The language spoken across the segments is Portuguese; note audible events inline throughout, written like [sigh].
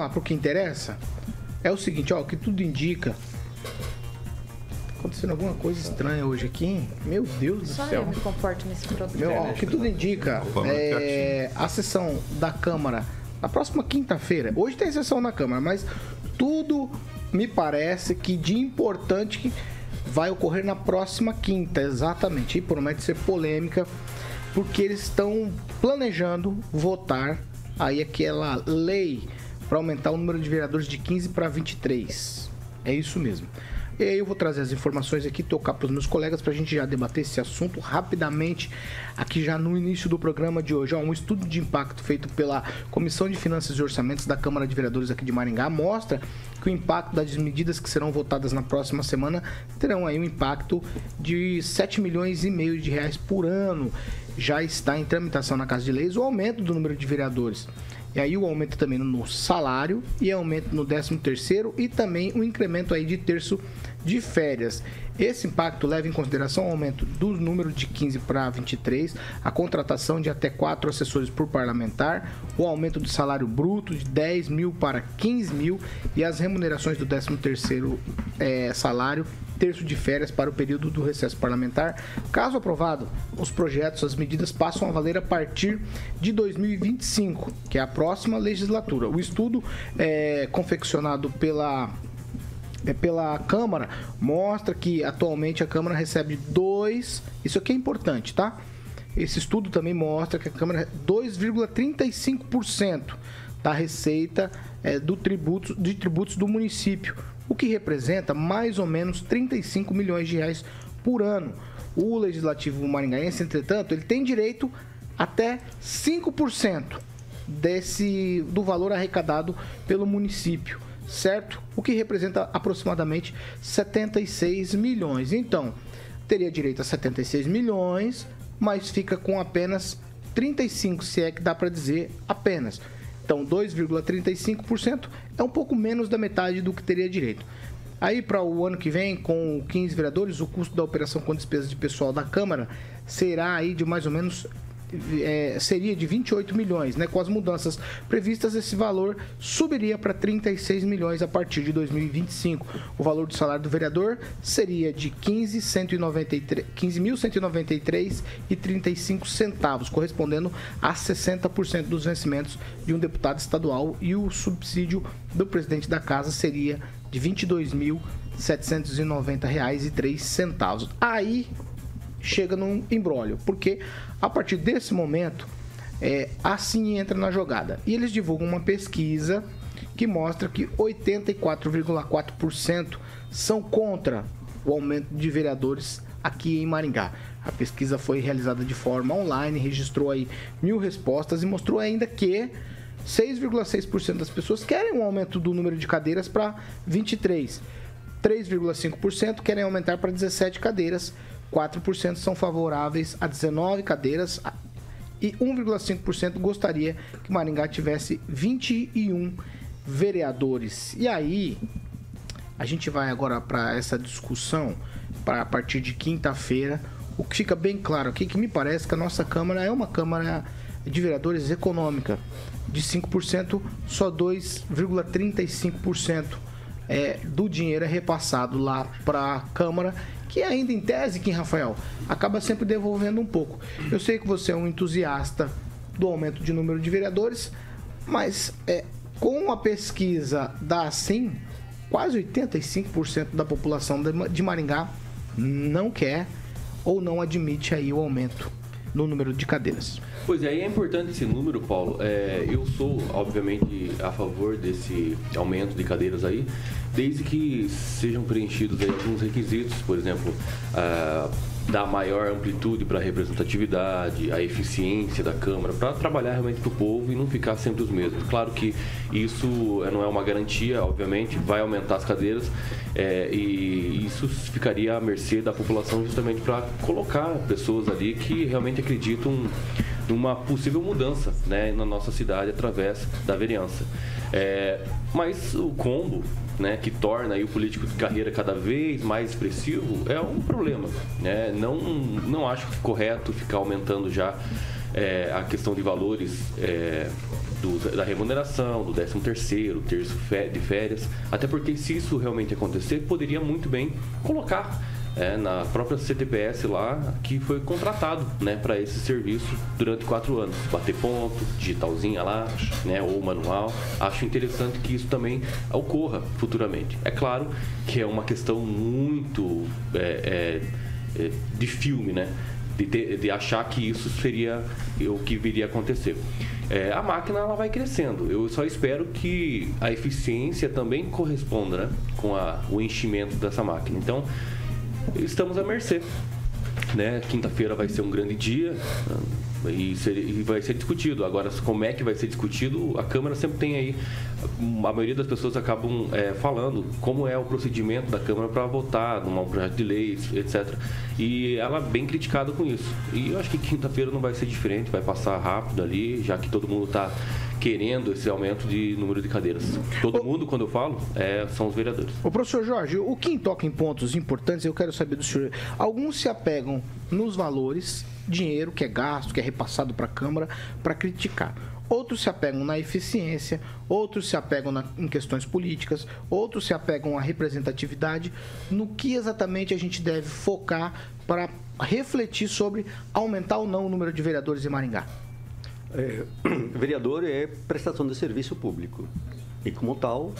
lá pro que interessa. É o seguinte, ó, o que tudo indica. Acontecendo alguma coisa estranha hoje aqui, hein? Meu Deus do Só céu. eu me comporto nesse programa. Meu, ó, o que tudo indica é a sessão da Câmara na próxima quinta-feira. Hoje tem sessão na Câmara, mas tudo me parece que de importante que vai ocorrer na próxima quinta, exatamente. E promete ser polêmica, porque eles estão planejando votar aí aquela lei para aumentar o número de vereadores de 15 para 23. É isso mesmo. E aí eu vou trazer as informações aqui, tocar para os meus colegas para a gente já debater esse assunto rapidamente aqui já no início do programa de hoje. Ó, um estudo de impacto feito pela Comissão de Finanças e Orçamentos da Câmara de Vereadores aqui de Maringá mostra que o impacto das medidas que serão votadas na próxima semana terão aí um impacto de 7 milhões e meio de reais por ano. Já está em tramitação na Casa de Leis o aumento do número de vereadores. E aí o aumento também no salário e aumento no 13 terceiro e também um incremento aí de terço de férias. Esse impacto leva em consideração o aumento do número de 15 para 23, a contratação de até 4 assessores por parlamentar, o aumento do salário bruto de 10 mil para 15 mil e as remunerações do 13 terceiro é, salário terço de férias para o período do recesso parlamentar. Caso aprovado, os projetos, as medidas passam a valer a partir de 2025, que é a próxima legislatura. O estudo é confeccionado pela pela Câmara mostra que atualmente a Câmara recebe dois. Isso aqui é importante, tá? Esse estudo também mostra que a Câmara 2,35% da receita é, do tributo, de tributos do município, o que representa mais ou menos 35 milhões de reais por ano. O legislativo maringaense, entretanto, ele tem direito até 5% desse do valor arrecadado pelo município, certo? O que representa aproximadamente 76 milhões. Então, teria direito a 76 milhões, mas fica com apenas 35, se é que dá para dizer apenas. Então, 2,35% é um pouco menos da metade do que teria direito. Aí, para o ano que vem, com 15 vereadores, o custo da operação com despesas de pessoal da Câmara será aí de mais ou menos é, seria de 28 milhões, né? Com as mudanças previstas, esse valor subiria para 36 milhões a partir de 2025. O valor do salário do vereador seria de 15.193 15 e 35 centavos, correspondendo a 60% dos vencimentos de um deputado estadual e o subsídio do presidente da casa seria de R$ 22.790,03. Aí chega num embrólio, porque a partir desse momento é, assim entra na jogada. E eles divulgam uma pesquisa que mostra que 84,4% são contra o aumento de vereadores aqui em Maringá. A pesquisa foi realizada de forma online, registrou aí mil respostas e mostrou ainda que 6,6% das pessoas querem um aumento do número de cadeiras para 23. 3,5% querem aumentar para 17 cadeiras 4% são favoráveis a 19 cadeiras e 1,5% gostaria que Maringá tivesse 21 vereadores. E aí, a gente vai agora para essa discussão para a partir de quinta-feira. O que fica bem claro aqui que me parece que a nossa Câmara é uma Câmara de vereadores econômica. De 5%, só 2,35% é, do dinheiro é repassado lá para a Câmara que ainda em tese, Kim Rafael, acaba sempre devolvendo um pouco. Eu sei que você é um entusiasta do aumento de número de vereadores, mas é, com a pesquisa da assim, quase 85% da população de Maringá não quer ou não admite aí o aumento no número de cadeiras. Pois é, e é importante esse número, Paulo. É, eu sou, obviamente, a favor desse aumento de cadeiras aí, desde que sejam preenchidos alguns requisitos, por exemplo, a dar maior amplitude para a representatividade, a eficiência da Câmara, para trabalhar realmente para o povo e não ficar sempre os mesmos. Claro que isso não é uma garantia, obviamente, vai aumentar as cadeiras é, e isso ficaria à mercê da população justamente para colocar pessoas ali que realmente acreditam numa possível mudança né, na nossa cidade através da vereança. É, mas o combo né, que torna o político de carreira cada vez mais expressivo é um problema. Né? Não, não acho correto ficar aumentando já é, a questão de valores é, do, da remuneração, do 13 terceiro, terço de férias, até porque se isso realmente acontecer, poderia muito bem colocar é, na própria CTPS lá, que foi contratado né, para esse serviço durante quatro anos. Bater ponto, digitalzinha lá, né, ou manual. Acho interessante que isso também ocorra futuramente. É claro que é uma questão muito é, é, é de filme, né? De, ter, de, achar que isso seria o que viria a acontecer. É, a máquina ela vai crescendo. Eu só espero que a eficiência também corresponda né, com a, o enchimento dessa máquina. Então, estamos à mercê. Né? Quinta-feira vai ser um grande dia né? e, ser, e, vai ser discutido. Agora, como é que vai ser discutido, a Câmara sempre tem aí. A maioria das pessoas acabam é, falando como é o procedimento da Câmara para votar num projeto de lei, etc. E ela é bem criticada com isso. E eu acho que quinta-feira não vai ser diferente, vai passar rápido ali, já que todo mundo está querendo esse aumento de número de cadeiras. Todo o... mundo, quando eu falo, é, são os vereadores. O professor Jorge, o que toca em pontos importantes, eu quero saber do senhor. Alguns se apegam nos valores, dinheiro que é gasto, que é repassado para a Câmara, para criticar. Outros se apegam na eficiência, outros se apegam na, em questões políticas, outros se apegam à representatividade. No que exatamente a gente deve focar para refletir sobre aumentar ou não o número de vereadores em Maringá? É, [clears throat] vereador é prestação de serviço público. E como tal,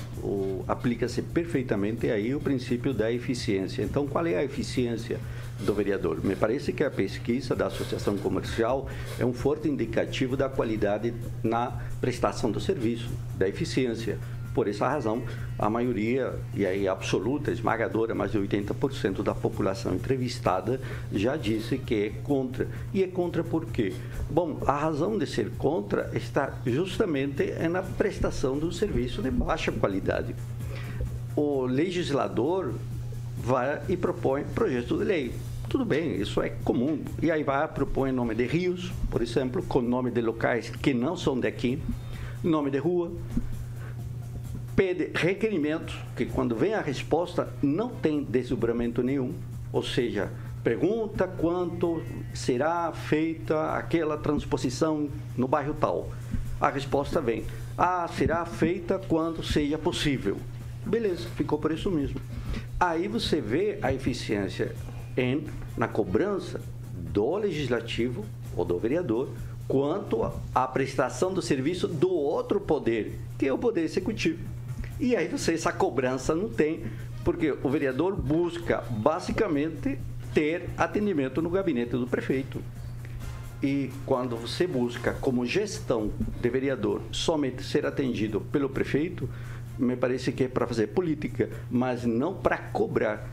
aplica-se perfeitamente aí o princípio da eficiência. Então, qual é a eficiência do vereador? Me parece que a pesquisa da Associação Comercial é um forte indicativo da qualidade na prestação do serviço, da eficiência. Por essa razão, a maioria, e aí absoluta, esmagadora, mais de 80% da população entrevistada já disse que é contra. E é contra por quê? Bom, a razão de ser contra está justamente na prestação do serviço de baixa qualidade. O legislador vai e propõe projeto de lei. Tudo bem, isso é comum. E aí vai, propõe nome de rios, por exemplo, com nome de locais que não são daqui, nome de rua, pede requerimento, que quando vem a resposta não tem desdobramento nenhum, ou seja, pergunta quanto será feita aquela transposição no bairro tal. A resposta vem: ah, será feita quando seja possível. Beleza, ficou por isso mesmo. Aí você vê a eficiência em, na cobrança do legislativo ou do vereador quanto à prestação do serviço do outro poder, que é o poder executivo. E aí você, essa cobrança não tem, porque o vereador busca basicamente ter atendimento no gabinete do prefeito. E quando você busca, como gestão de vereador, somente ser atendido pelo prefeito, me parece que é para fazer política, mas não para cobrar.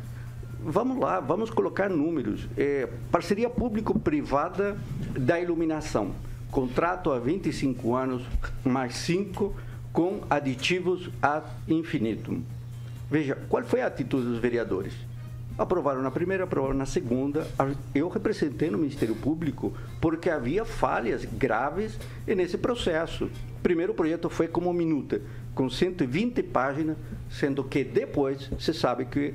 Vamos lá, vamos colocar números. É, parceria público-privada da iluminação. Contrato há 25 anos, mais 5 com aditivos ad infinitum. Veja, qual foi a atitude dos vereadores? Aprovaram na primeira, aprovaram na segunda. Eu representei no Ministério Público porque havia falhas graves nesse processo. O primeiro projeto foi como minuta, com 120 páginas, sendo que depois se sabe que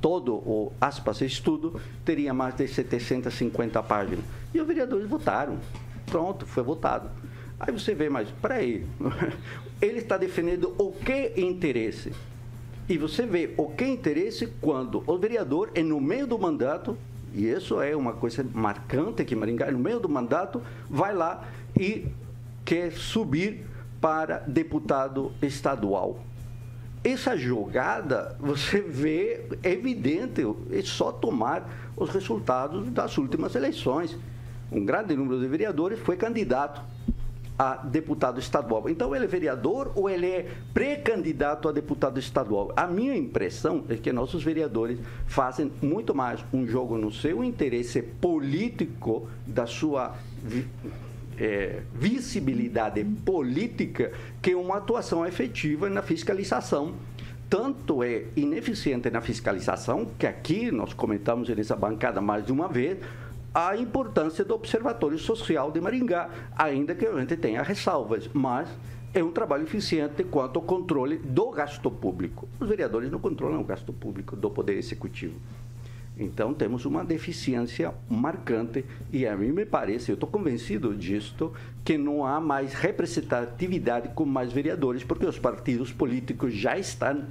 todo o aspas estudo teria mais de 750 páginas. E os vereadores votaram. Pronto, foi votado. Aí você vê, mas peraí, [laughs] ele está defendendo o que interesse? E você vê o que interesse quando o vereador é no meio do mandato, e isso é uma coisa marcante que Maringá, no meio do mandato, vai lá e quer subir para deputado estadual. Essa jogada, você vê, é evidente, é só tomar os resultados das últimas eleições. Um grande número de vereadores foi candidato a deputado estadual. Então, ele é vereador ou ele é pré-candidato a deputado estadual? A minha impressão é que nossos vereadores fazem muito mais um jogo no seu interesse político, da sua é, visibilidade política, que uma atuação efetiva na fiscalização tanto é ineficiente na fiscalização, que aqui nós comentamos nessa bancada mais de uma vez, a importância do Observatório Social de Maringá, ainda que a gente tenha ressalvas, mas é um trabalho eficiente quanto ao controle do gasto público. Os vereadores não controlam o gasto público do Poder Executivo. Então temos uma deficiência marcante e a mim me parece, eu estou convencido disto, que não há mais representatividade com mais vereadores, porque os partidos políticos já estão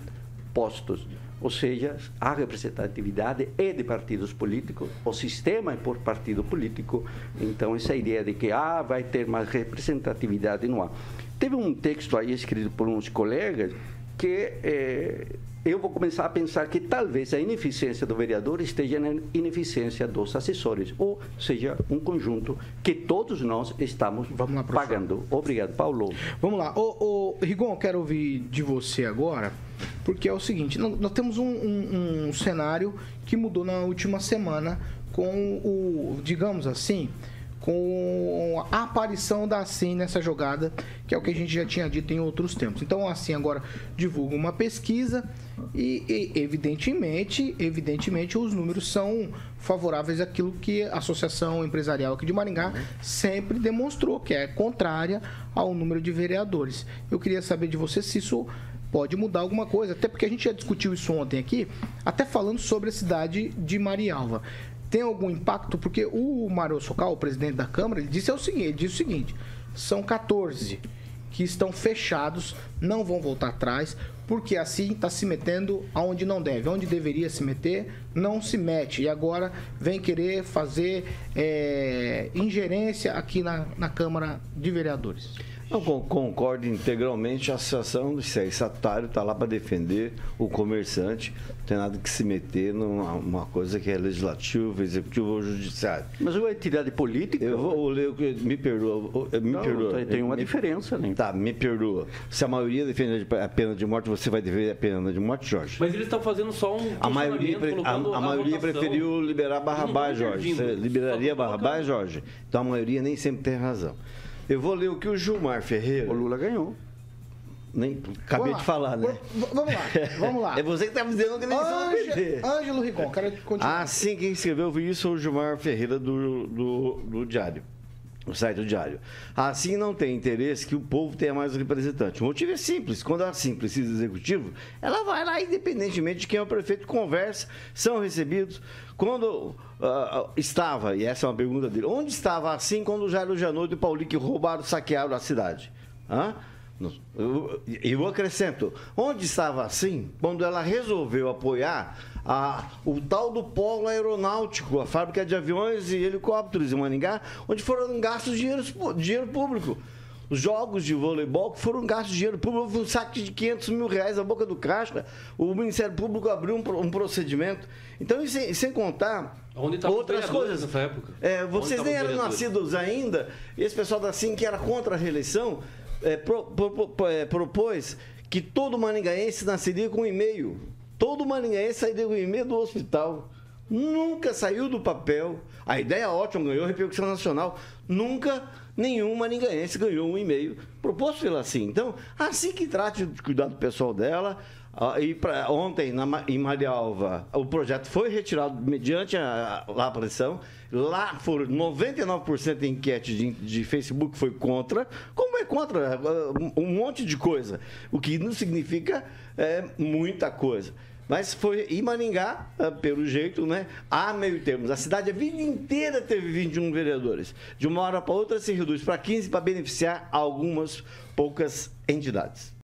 postos. Ou seja, a representatividade é de partidos políticos, o sistema é por partido político. Então, essa ideia de que ah, vai ter mais representatividade não há. Teve um texto aí escrito por uns colegas que eh, eu vou começar a pensar que talvez a ineficiência do vereador esteja na ineficiência dos assessores, ou seja, um conjunto que todos nós estamos lá, pagando. Obrigado, Paulo. Vamos lá. Ô, ô, Rigon, quero ouvir de você agora, porque é o seguinte, nós temos um, um, um cenário que mudou na última semana com o, digamos assim, com a aparição da SIM nessa jogada, que é o que a gente já tinha dito em outros tempos. Então, a agora divulga uma pesquisa e, e, evidentemente, evidentemente, os números são favoráveis àquilo que a Associação Empresarial aqui de Maringá sempre demonstrou, que é contrária ao número de vereadores. Eu queria saber de você se isso pode mudar alguma coisa, até porque a gente já discutiu isso ontem aqui, até falando sobre a cidade de Marialva tem algum impacto? Porque o Mário Socal, o presidente da Câmara, ele disse, é o seguinte, ele disse o seguinte: são 14 que estão fechados, não vão voltar atrás, porque assim está se metendo aonde não deve, onde deveria se meter, não se mete. E agora vem querer fazer é, ingerência aqui na, na Câmara de Vereadores. Eu concordo integralmente. A Associação do Estatutário está lá para defender o comerciante. Não tem nada que se meter numa coisa que é legislativo, executivo ou judiciário. Mas uma entidade política. Eu vou ler o que. Me perdoa. Me não, perdoa. Tem uma me, diferença, né? Tá, me perdoa. Se a maioria defende a pena de morte, você vai defender a pena de morte, Jorge. Mas eles estão fazendo só um. A maioria, a, a maioria preferiu liberar Barrabás, Jorge. Você liberaria Barrabás, Jorge? Então a maioria nem sempre tem razão. Eu vou ler o que o Gilmar Ferreira. O Lula ganhou. Nem, acabei de falar, né? Vamos lá, vamos lá. [laughs] É você que está dizendo que eleição Ângelo Rigon, quero continuar. Ah, sim, quem escreveu isso o Gilmar Ferreira do, do, do Diário. O site do Diário. Assim não tem interesse que o povo tenha mais um representante. O motivo é simples. Quando Assim precisa do executivo, ela vai lá, independentemente de quem é o prefeito, conversa, são recebidos. Quando uh, estava, e essa é uma pergunta dele, onde estava assim quando o Jairo Janot e o Paulinho roubaram, saquearam a cidade? Hã? Eu, eu acrescento, onde estava assim quando ela resolveu apoiar a, o tal do polo aeronáutico, a fábrica de aviões e helicópteros em Maningá, onde foram gastos dinheiro, dinheiro público. Os jogos de voleibol que foram gastos dinheiro público, houve um saque de 500 mil reais na boca do caixa, o Ministério Público abriu um, um procedimento. Então, e sem, sem contar outras coisas. Nessa época? É, vocês nem eram nascidos ainda, e esse pessoal da SIM que era contra a reeleição, é, pro, pro, pro, é, propôs que todo maningaense nasceria com um e-mail. Todo maningaense sairia com um e-mail do hospital. Nunca saiu do papel. A ideia é ótima, ganhou repercussão nacional. Nunca nenhum maningaense ganhou um e-mail proposto pela assim. Então, assim que trate de cuidar do pessoal dela, e pra, ontem, na, em Marialva, o projeto foi retirado mediante a, a, a. Lá foram 99% de enquete de, de Facebook foi contra. Como é contra? Ah, um monte de coisa. O que não significa é, muita coisa. Mas foi em Maringá, ah, pelo jeito, né? Há meio termos. A cidade a vida inteira teve 21 vereadores. De uma hora para outra se reduz para 15 para beneficiar algumas poucas entidades.